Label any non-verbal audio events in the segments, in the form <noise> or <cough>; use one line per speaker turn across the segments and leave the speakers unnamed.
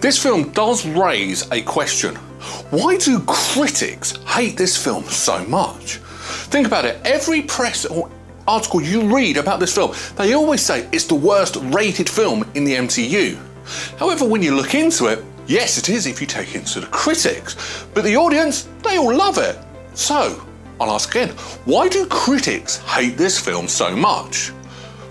This film does raise a question. Why do critics hate this film so much? Think about it, every press or article you read about this film, they always say it's the worst rated film in the MCU. However, when you look into it, yes, it is if you take into the critics, but the audience, they all love it. So, I'll ask again, why do critics hate this film so much?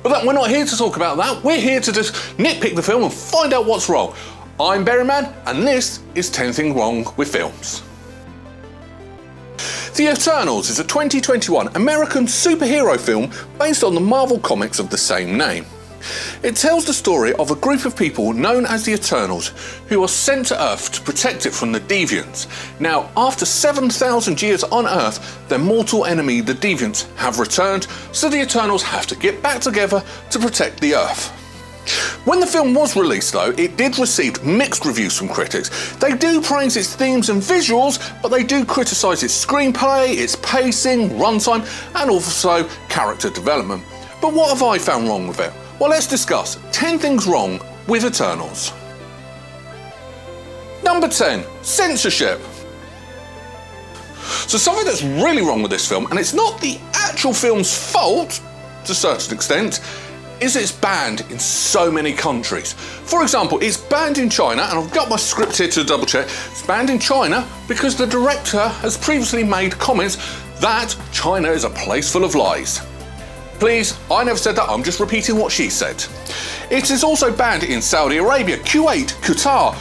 But that, we're not here to talk about that, we're here to just nitpick the film and find out what's wrong. I'm Berryman, and this is 10 Things Wrong with Films. The Eternals is a 2021 American superhero film based on the Marvel comics of the same name. It tells the story of a group of people known as the Eternals who are sent to Earth to protect it from the Deviants. Now, after 7,000 years on Earth, their mortal enemy, the Deviants, have returned, so the Eternals have to get back together to protect the Earth. When the film was released, though, it did receive mixed reviews from critics. They do praise its themes and visuals, but they do criticise its screenplay, its pacing, runtime, and also character development. But what have I found wrong with it? Well, let's discuss 10 things wrong with Eternals. Number 10 Censorship. So, something that's really wrong with this film, and it's not the actual film's fault to a certain extent, is it's banned in so many countries. For example, it's banned in China, and I've got my script here to double check. It's banned in China because the director has previously made comments that China is a place full of lies. Please, I never said that, I'm just repeating what she said. It is also banned in Saudi Arabia, Kuwait, Qatar,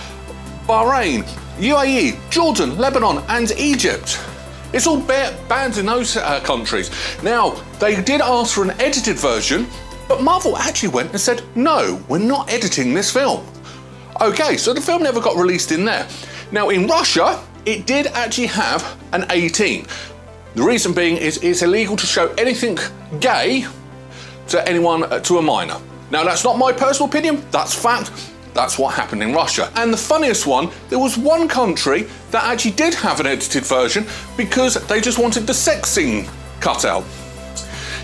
Bahrain, UAE, Jordan, Lebanon, and Egypt. It's all banned in those uh, countries. Now, they did ask for an edited version, but Marvel actually went and said, no, we're not editing this film. Okay, so the film never got released in there. Now, in Russia, it did actually have an 18, the reason being is it's illegal to show anything gay to anyone, uh, to a minor. Now, that's not my personal opinion, that's fact. That's what happened in Russia. And the funniest one, there was one country that actually did have an edited version because they just wanted the sex scene cut out.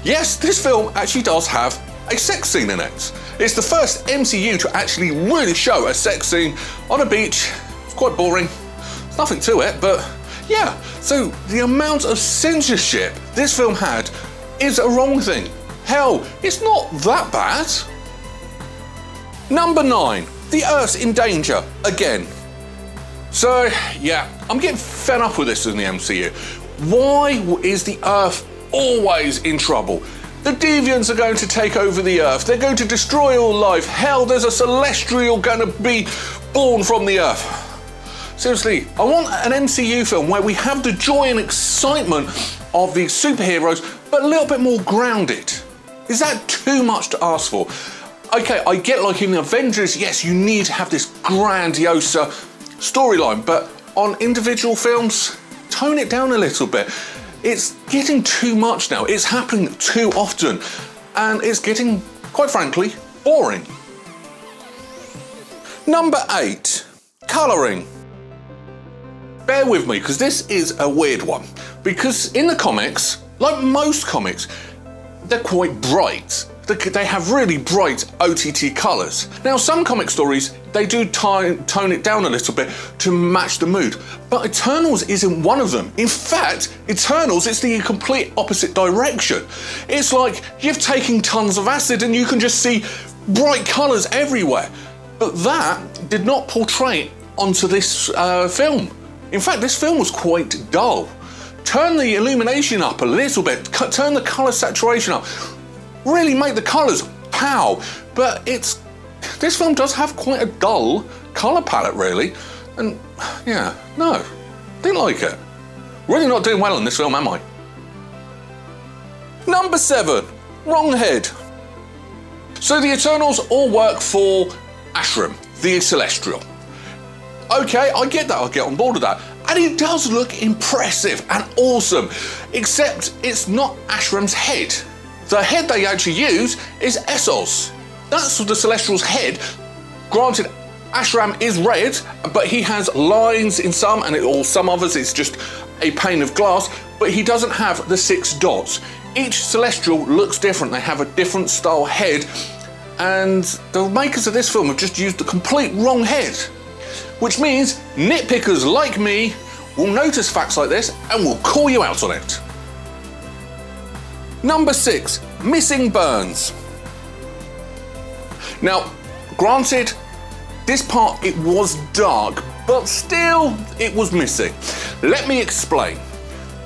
Yes, this film actually does have a sex scene in it. It's the first MCU to actually really show a sex scene on a beach. It's quite boring. There's nothing to it, but yeah, so the amount of censorship this film had is a wrong thing. Hell, it's not that bad. Number 9. The Earth's in danger again. So, yeah, I'm getting fed up with this in the MCU. Why is the Earth always in trouble? The Deviants are going to take over the Earth. They're going to destroy all life. Hell, there's a celestial going to be born from the Earth. Seriously, I want an MCU film where we have the joy and excitement of the superheroes, but a little bit more grounded. Is that too much to ask for? Okay, I get like in the Avengers, yes, you need to have this grandiose storyline, but on individual films, tone it down a little bit. It's getting too much now, it's happening too often, and it's getting, quite frankly, boring. Number eight, colouring. Bear with me, because this is a weird one. Because in the comics, like most comics, they're quite bright. They have really bright OTT colours. Now, some comic stories, they do tone it down a little bit to match the mood, but Eternals isn't one of them. In fact, Eternals, it's the complete opposite direction. It's like you've taken tons of acid and you can just see bright colours everywhere. But that did not portray onto this uh, film. In fact, this film was quite dull. Turn the illumination up a little bit, turn the colour saturation up, really make the colours pow. But it's this film does have quite a dull colour palette, really. And yeah, no, didn't like it. Really not doing well in this film, am I? Number seven, wrong head. So the Eternals all work for Arishem, the Celestial. Okay, I get that, I'll get on board with that. And it does look impressive and awesome, except it's not Arishem's head. The head they actually use is Essos. That's the Celestial's head. Granted, Arishem is red, but he has lines in some, and or some others it's just a pane of glass, but he doesn't have the six dots. Each Celestial looks different, they have a different style head, and the makers of this film have just used the complete wrong head. which means nitpickers like me will notice facts like this and will call you out on it. Number six, missing burns. Now, granted, this part it was dark, but still it was missing. Let me explain.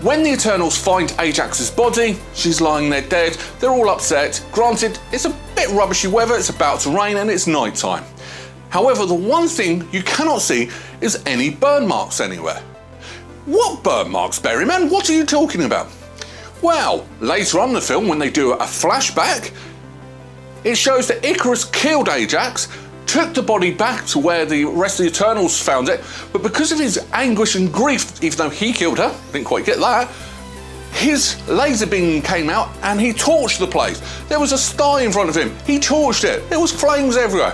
When the Eternals find Ajak's body, she's lying there dead, they're all upset. Granted, it's a bit rubbishy weather, it's about to rain and it's night time. However, the one thing you cannot see is any burn marks anywhere. What burn marks, Berryman? What are you talking about? Well, later on in the film, when they do a flashback, it shows that Ikaris killed Ajak, took the body back to where the rest of the Eternals found it, but because of his anguish and grief, even though he killed her, didn't quite get that, his laser beam came out and he torched the place. There was a sty in front of him. He torched it. There was flames everywhere.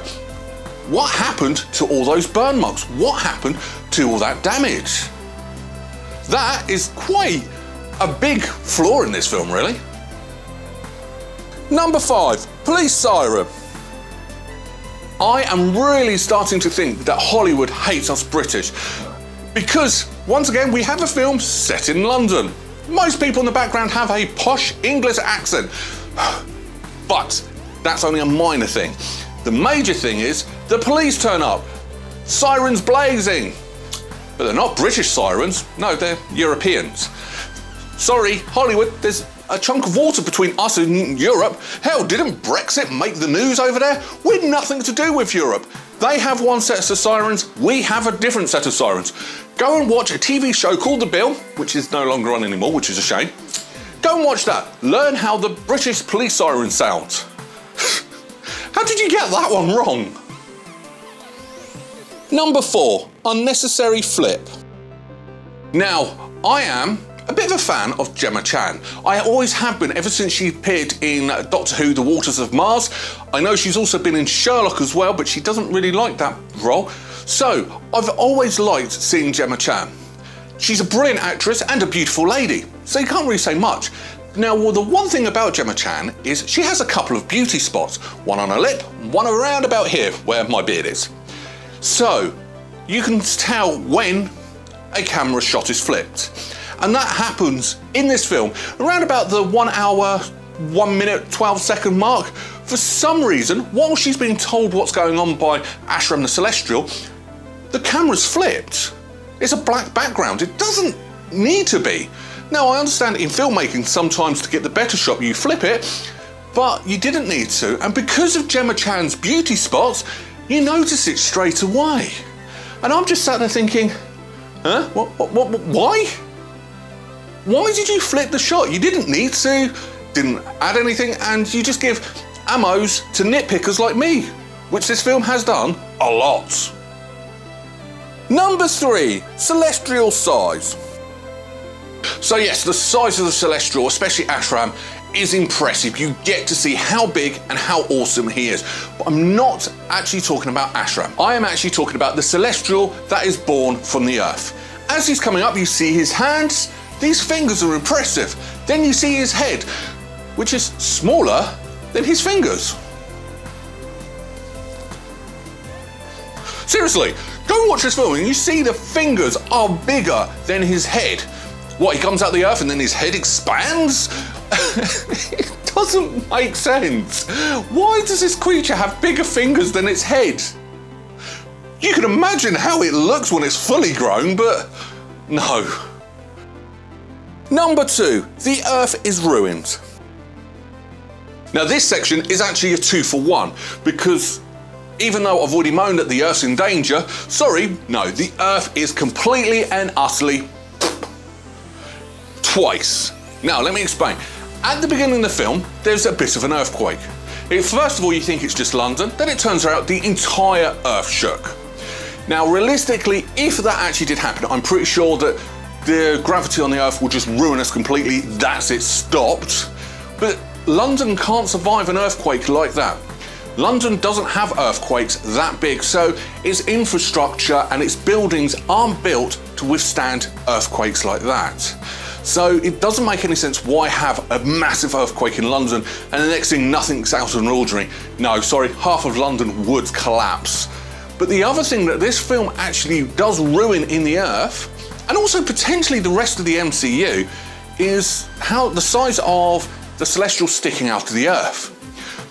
What happened to all those burn marks? What happened to all that damage? That is quite a big flaw in this film, really. Number five, police siren. I am really starting to think that Hollywood hates us British because, once again, we have a film set in London. Most people in the background have a posh English accent, <sighs> but that's only a minor thing. The major thing is the police turn up, sirens blazing. But they're not British sirens, no, they're Europeans. Sorry, Hollywood, there's a chunk of water between us and Europe. Hell, didn't Brexit make the news over there? We'd nothing to do with Europe. They have one set of sirens, we have a different set of sirens. Go and watch a TV show called The Bill, which is no longer on anymore, which is a shame. Go and watch that. Learn how the British police sirens sound. <laughs> how did you get that one wrong? Number four, unnecessary flip. Now, I am a bit of a fan of Gemma Chan. I always have been ever since she appeared in Doctor Who The Waters of Mars. I know she's also been in Sherlock as well, but she doesn't really like that role. So, I've always liked seeing Gemma Chan. She's a brilliant actress and a beautiful lady, so you can't really say much. Now, well, the one thing about Gemma Chan is she has a couple of beauty spots, one on her lip, one around about here, where my beard is. So, you can tell when a camera shot is flipped. And that happens in this film around about the one hour, one minute, 12 second mark. For some reason, while she's being told what's going on by Arishem the Celestial, the camera's flipped. It's a black background. It doesn't need to be. Now, I understand in filmmaking, sometimes to get the better shot, you flip it, but you didn't need to. And because of Gemma Chan's beauty spots, you notice it straight away. And I'm just sat there thinking, huh? What, what, what, why? Why did you flip the shot? You didn't need to, didn't add anything, and you just give ammos to nitpickers like me, which this film has done a lot. Number three, celestial size. So yes, the size of the celestial, especially Arishem, is impressive. You get to see how big and how awesome he is. But I'm not actually talking about Arishem. I am actually talking about the celestial that is born from the earth. As he's coming up, you see his hands, these fingers are impressive. Then you see his head, which is smaller than his fingers. Seriously, go watch this film and you see the fingers are bigger than his head. What, he comes out of the earth and then his head expands? <laughs> it doesn't make sense. Why does this creature have bigger fingers than its head? You can imagine how it looks when it's fully grown, but no. Number two, the Earth is ruined. Now this section is actually a two for one because even though I've already moaned that the Earth's in danger, sorry, no, the Earth is completely and utterly twice. Now let me explain. At the beginning of the film, there's a bit of an earthquake. It, first of all, you think it's just London, then it turns out the entire Earth shook. Now, realistically, if that actually did happen, I'm pretty sure that the gravity on the Earth will just ruin us completely. That's it, stopped. But London can't survive an earthquake like that. London doesn't have earthquakes that big, so its infrastructure and its buildings aren't built to withstand earthquakes like that. So it doesn't make any sense why have a massive earthquake in London and the next thing nothing's out of an ordinary. No, sorry, half of London would collapse. But the other thing that this film actually does ruin in the Earth, and also potentially the rest of the MCU, is how the size of the Celestial sticking out of the Earth.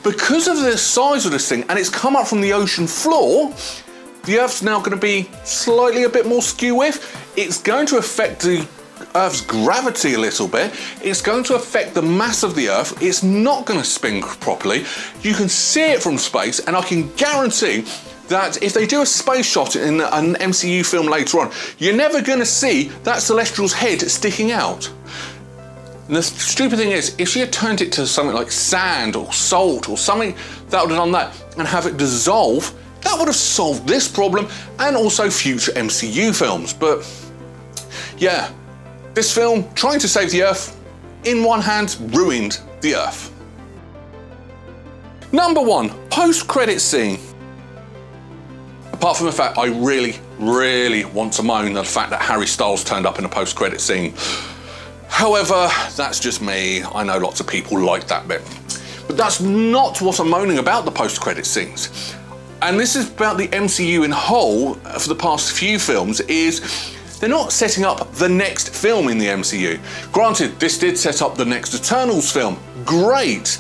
Because of the size of this thing, and it's come up from the ocean floor, the Earth's now going to be slightly a bit more skew with. It's going to affect the Earth's gravity a little bit. It's going to affect the mass of the Earth. It's not going to spin properly. You can see it from space, and I can guarantee that if they do a space shot in an MCU film later on, you're never going to see that Celestial's head sticking out. And the stupid thing is, if she had turned it to something like sand or salt or something that would have done that and have it dissolve, that would have solved this problem and also future MCU films. But yeah, this film, trying to save the Earth, in one hand, ruined the Earth. Number one, post-credit scene. Apart from the fact I really, really want to moan the fact that Harry Styles turned up in a post-credit scene. However, that's just me. I know lots of people like that bit. But that's not what I'm moaning about the post-credit scenes. And this is about the MCU in whole for the past few films is they're not setting up the next film in the MCU. Granted, this did set up the next Eternals film. Great.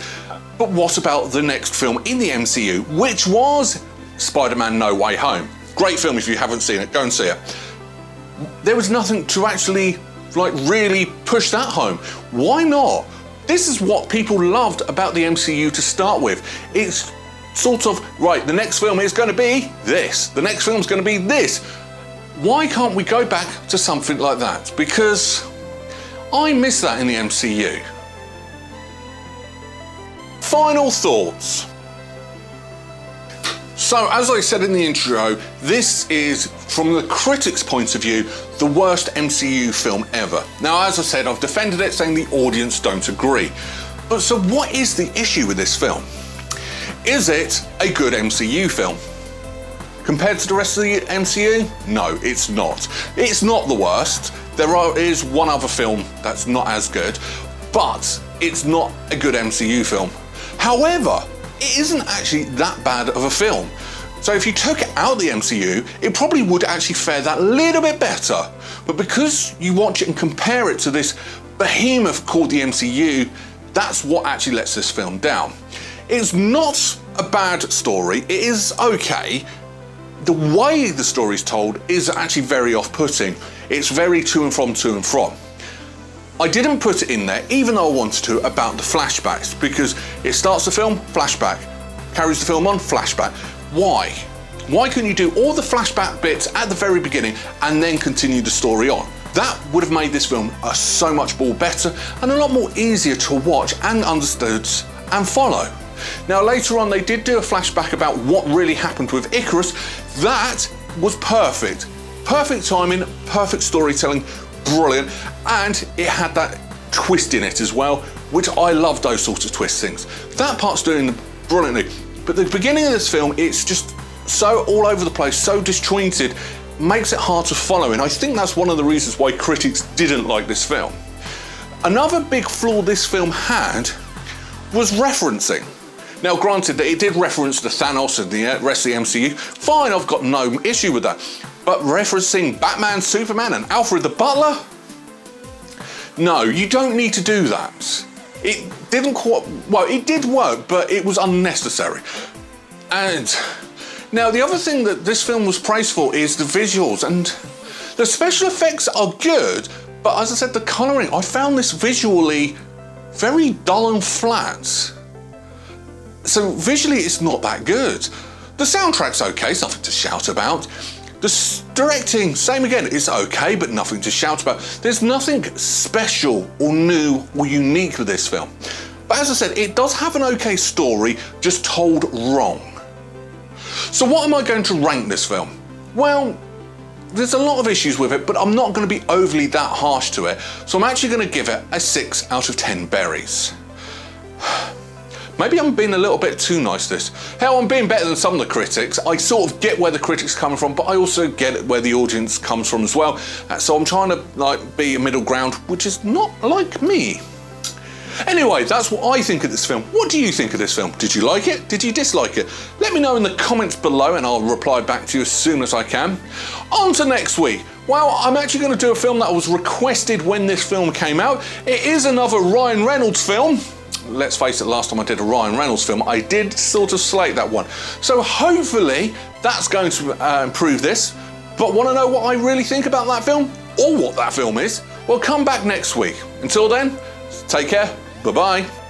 But what about the next film in the MCU, which was Spider-Man No Way Home? Great film if you haven't seen it, go and see it. There was nothing to actually like really push that home. Why not? This is what people loved about the MCU to start with. It's sort of, right, the next film is going to be this. The next film is going to be this. Why can't we go back to something like that? Because I miss that in the MCU. Final thoughts. So, as I said in the intro, this is, from the critics' point of view, the worst MCU film ever. Now, as I said, I've defended it saying the audience don't agree. But so, what is the issue with this film? Is it a good MCU film? Compared to the rest of the MCU? No, it's not. It's not the worst. There are, is one other film that's not as good, but it's not a good MCU film. However, it isn't actually that bad of a film. So if you took it out the MCU, it probably would actually fare that little bit better. But because you watch it and compare it to this behemoth called the MCU, that's what actually lets this film down. It's not a bad story, it is okay. The way the story is told is actually very off putting. It's very to and from, to and from. I didn't put it in there, even though I wanted to, about the flashbacks, because it starts the film, flashback, carries the film on, flashback. Why? Why couldn't you do all the flashback bits at the very beginning and then continue the story on? That would have made this film uh, so much more better and a lot more easier to watch and understood and follow. Now later on they did do a flashback about what really happened with Ikaris. That was perfect. Perfect timing, perfect storytelling, brilliant, and it had that twist in it as well, which I love those sorts of twist things. That part's doing brilliantly, but the beginning of this film, it's just so all over the place, so disjointed, makes it hard to follow, and I think that's one of the reasons why critics didn't like this film. Another big flaw this film had was referencing. Now, granted that it did reference the Thanos and the uh, rest of the MCU, fine, I've got no issue with that. But referencing Batman, Superman, and Alfred the Butler? No, you don't need to do that. It didn't quite, well, it did work, but it was unnecessary. And now, the other thing that this film was praised for is the visuals, and the special effects are good, but as I said, the colouring, I found this visually very dull and flat. So visually, it's not that good. The soundtrack's okay, it's nothing to shout about. The directing, same again, it's okay, but nothing to shout about. There's nothing special or new or unique with this film. But as I said, it does have an okay story, just told wrong. So what am I going to rank this film? Well, there's a lot of issues with it, but I'm not going to be overly that harsh to it. So I'm actually going to give it a 6 out of 10 berries. Maybe I'm being a little bit too nice this. Hell, I'm being better than some of the critics. I sort of get where the critics come from, but I also get where the audience comes from as well. Uh, so I'm trying to like be a middle ground, which is not like me. Anyway, that's what I think of this film. What do you think of this film? Did you like it? Did you dislike it? Let me know in the comments below and I'll reply back to you as soon as I can. On to next week. Well, I'm actually going to do a film that was requested when this film came out. It is another Ryan Reynolds film. Let's face it, last time I did a Ryan Reynolds film, I did sort of slate that one. So hopefully that's going to uh, improve this. But want to know what I really think about that film? Or what that film is? Well, come back next week. Until then, take care. Bye bye.